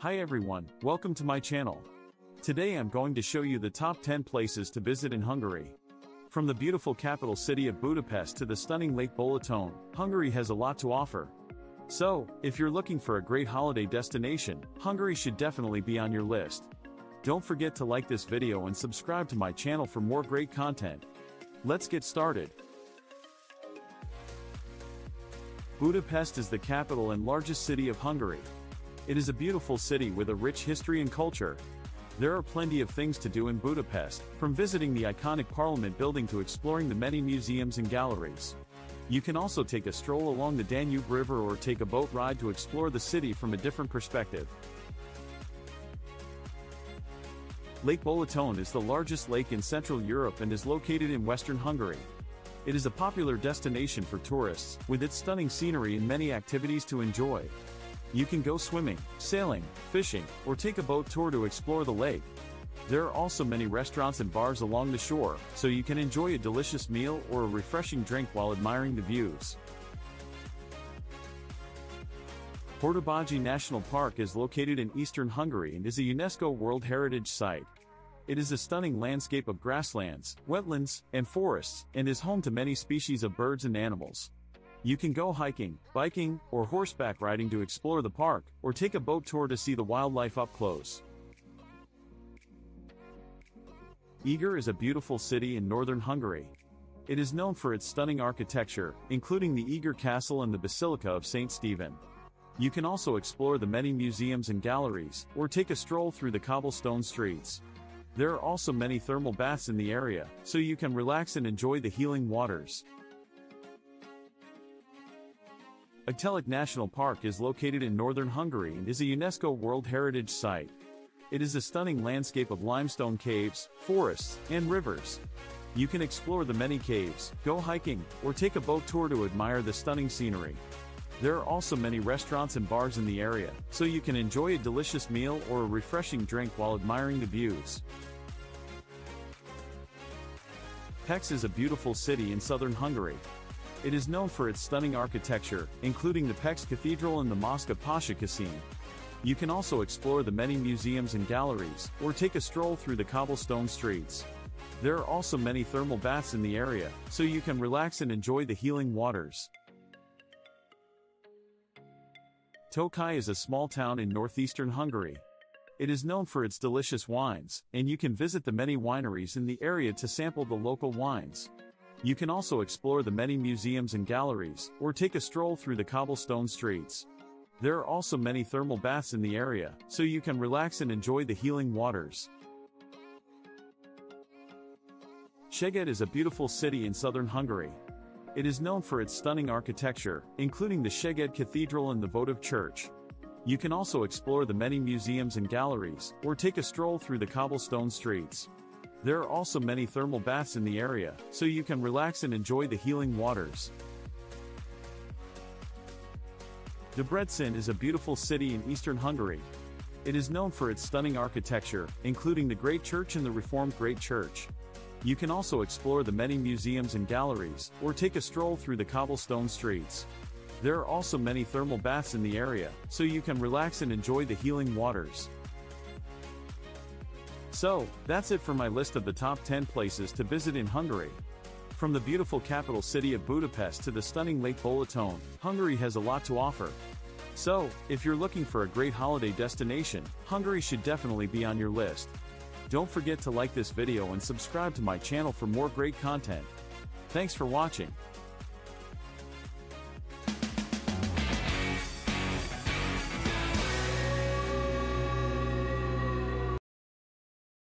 Hi everyone, welcome to my channel. Today I'm going to show you the top 10 places to visit in Hungary. From the beautiful capital city of Budapest to the stunning Lake Balaton, Hungary has a lot to offer. So, if you're looking for a great holiday destination, Hungary should definitely be on your list. Don't forget to like this video and subscribe to my channel for more great content. Let's get started. Budapest is the capital and largest city of Hungary. It is a beautiful city with a rich history and culture. There are plenty of things to do in Budapest, from visiting the iconic parliament building to exploring the many museums and galleries. You can also take a stroll along the Danube River or take a boat ride to explore the city from a different perspective. Lake Balaton is the largest lake in Central Europe and is located in western Hungary. It is a popular destination for tourists, with its stunning scenery and many activities to enjoy. You can go swimming, sailing, fishing, or take a boat tour to explore the lake. There are also many restaurants and bars along the shore, so you can enjoy a delicious meal or a refreshing drink while admiring the views. Hortobágy National Park is located in eastern Hungary and is a UNESCO World Heritage Site. It is a stunning landscape of grasslands, wetlands, and forests, and is home to many species of birds and animals. You can go hiking, biking, or horseback riding to explore the park, or take a boat tour to see the wildlife up close. Eger is a beautiful city in northern Hungary. It is known for its stunning architecture, including the Eger Castle and the Basilica of St. Stephen. You can also explore the many museums and galleries, or take a stroll through the cobblestone streets. There are also many thermal baths in the area, so you can relax and enjoy the healing waters. Aggtelek National Park is located in northern Hungary and is a UNESCO World Heritage Site. It is a stunning landscape of limestone caves, forests, and rivers. You can explore the many caves, go hiking, or take a boat tour to admire the stunning scenery. There are also many restaurants and bars in the area, so you can enjoy a delicious meal or a refreshing drink while admiring the views. Pécs is a beautiful city in southern Hungary, it is known for its stunning architecture, including the Pécs Cathedral and the Mosque of Pasha Kasim. You can also explore the many museums and galleries, or take a stroll through the cobblestone streets. There are also many thermal baths in the area, so you can relax and enjoy the healing waters. Tokaj is a small town in northeastern Hungary. It is known for its delicious wines, and you can visit the many wineries in the area to sample the local wines. You can also explore the many museums and galleries, or take a stroll through the cobblestone streets. There are also many thermal baths in the area, so you can relax and enjoy the healing waters. Szeged is a beautiful city in southern Hungary. It is known for its stunning architecture, including the Szeged Cathedral and the votive church. You can also explore the many museums and galleries, or take a stroll through the cobblestone streets. There are also many thermal baths in the area, so you can relax and enjoy the healing waters. Debrecen is a beautiful city in eastern Hungary. It is known for its stunning architecture, including the Great Church and the Reformed Great Church. You can also explore the many museums and galleries, or take a stroll through the cobblestone streets. There are also many thermal baths in the area, so you can relax and enjoy the healing waters. So, that's it for my list of the top 10 places to visit in Hungary. From the beautiful capital city of Budapest to the stunning Lake Balaton, Hungary has a lot to offer. So, if you're looking for a great holiday destination, Hungary should definitely be on your list. Don't forget to like this video and subscribe to my channel for more great content. Thanks for watching.